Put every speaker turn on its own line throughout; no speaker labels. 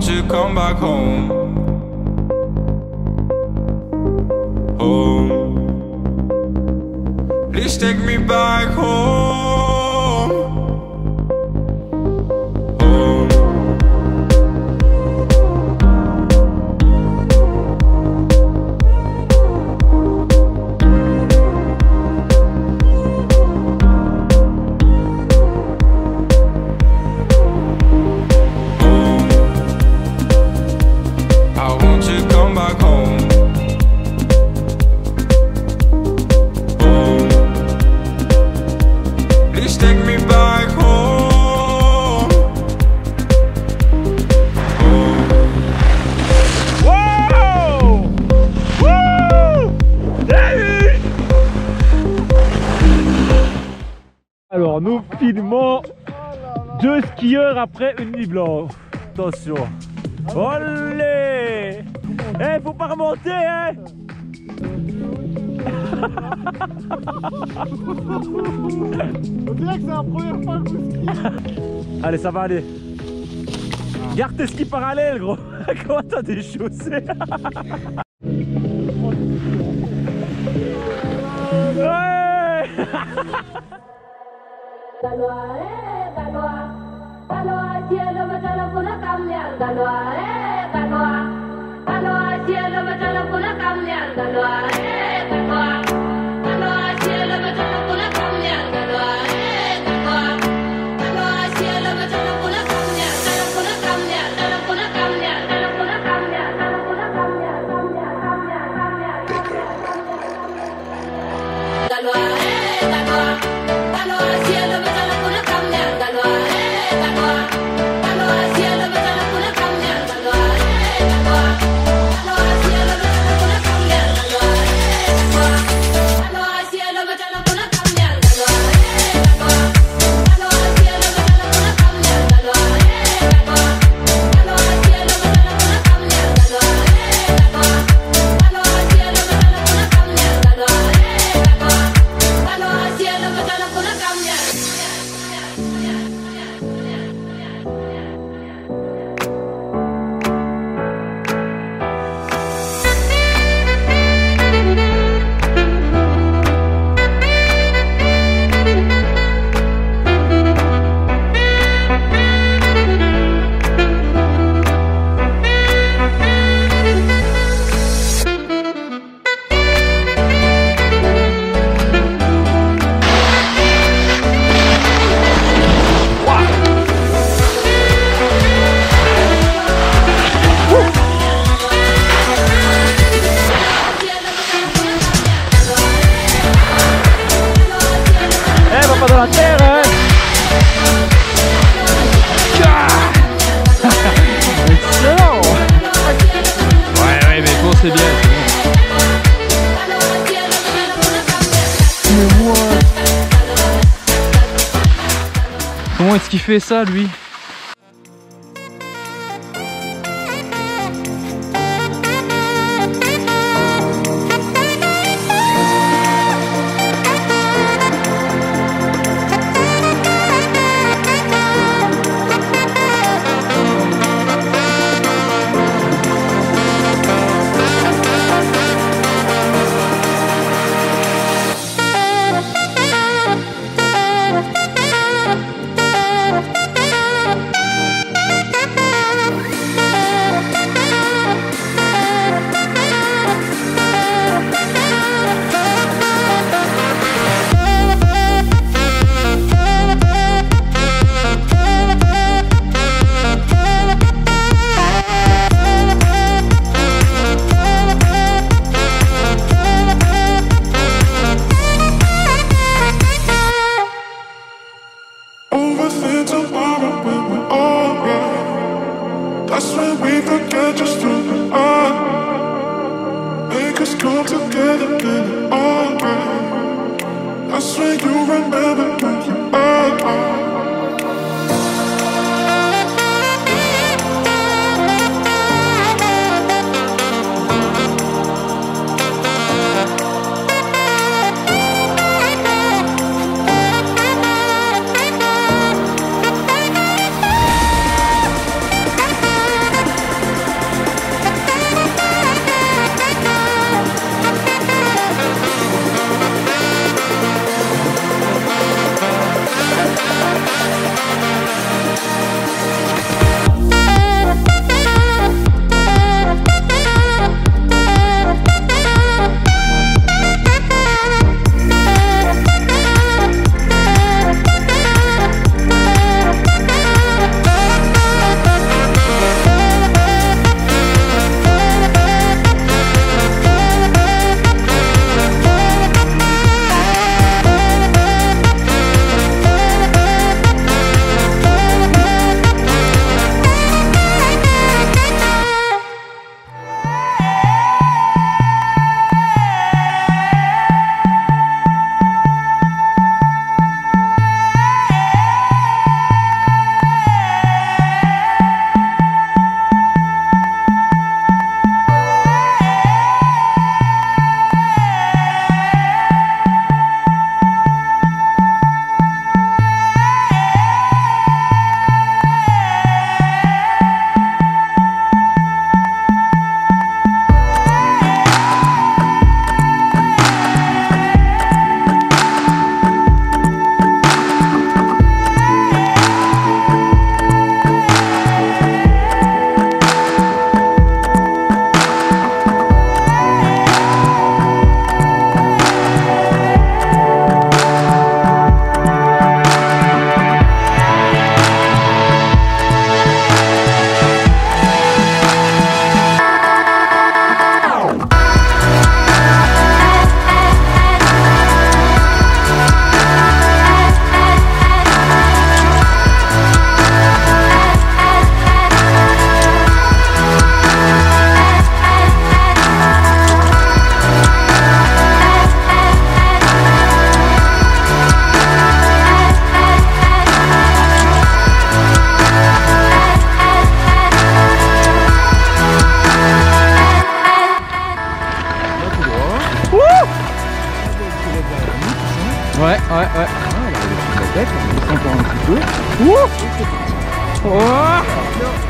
won't you come back home? Home. Please take me back home.
rapidement deux skieurs après une nuit blanche. Attention. Olé Eh, faut pas remonter, hein
On dirait que c'est la première fois que vous skiez.
Allez, ça va aller. Garde tes skis parallèles, gros. Comment t'as des chaussées? Ouais
Ándalo, eh, ándalo, ándalo, cielo,
mételo por la
cambia, ándalo, eh. that. Comment est-ce qu'il fait ça, lui?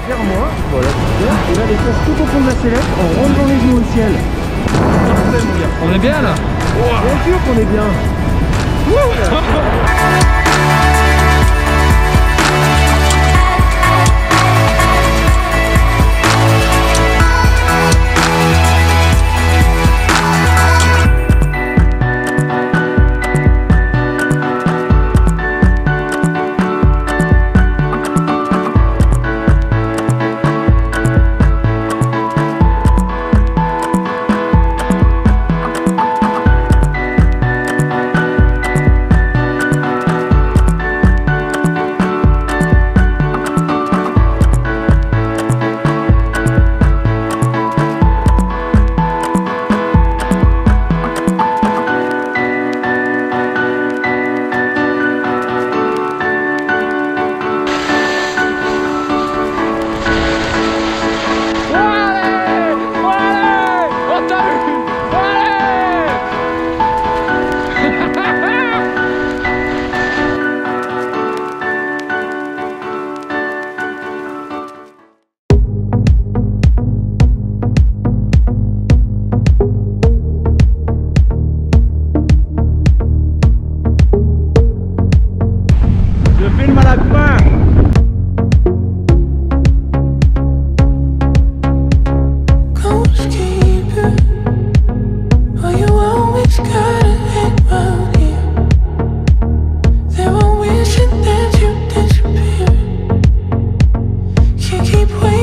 Vers moi, voilà, super. Et là, les fesses tout au fond de la sellette, en relevant les genoux au ciel.
On est bien là
Bien sûr qu'on est bien.
Quay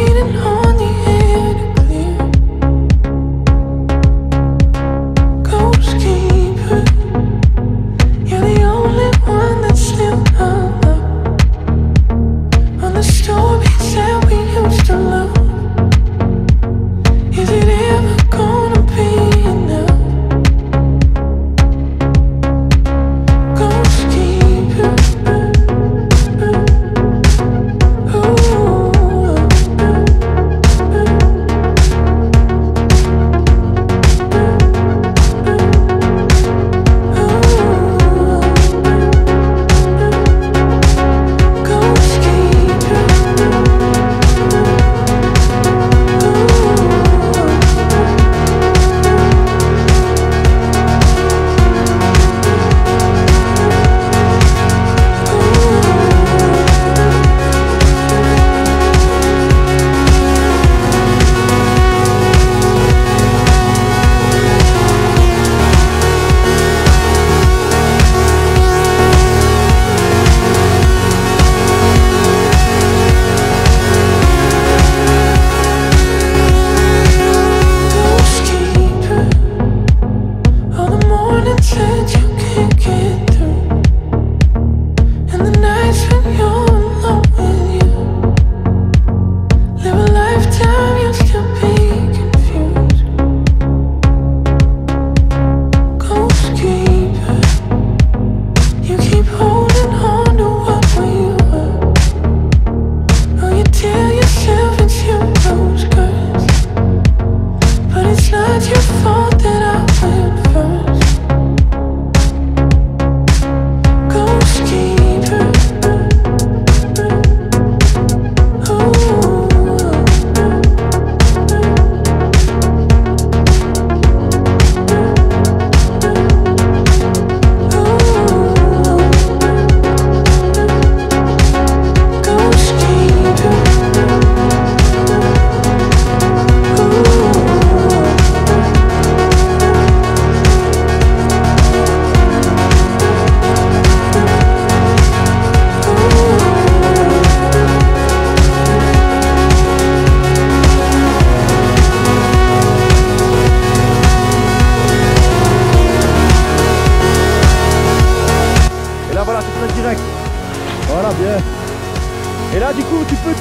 thought that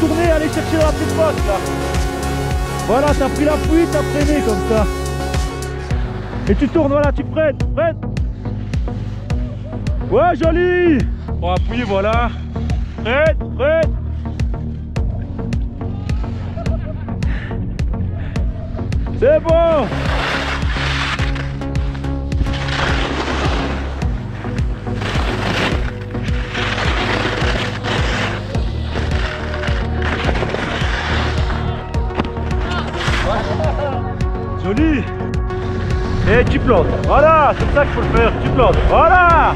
tourner, aller chercher la plus basse là. Voilà, t'as pris l'appui, t'as freiné comme ça. Et tu tournes, voilà, tu freines, freine. Ouais, joli. On appuie, voilà. Freine, freine. C'est bon.
Voilà, c'est ça qu'il faut le faire. Tu plantes. Voilà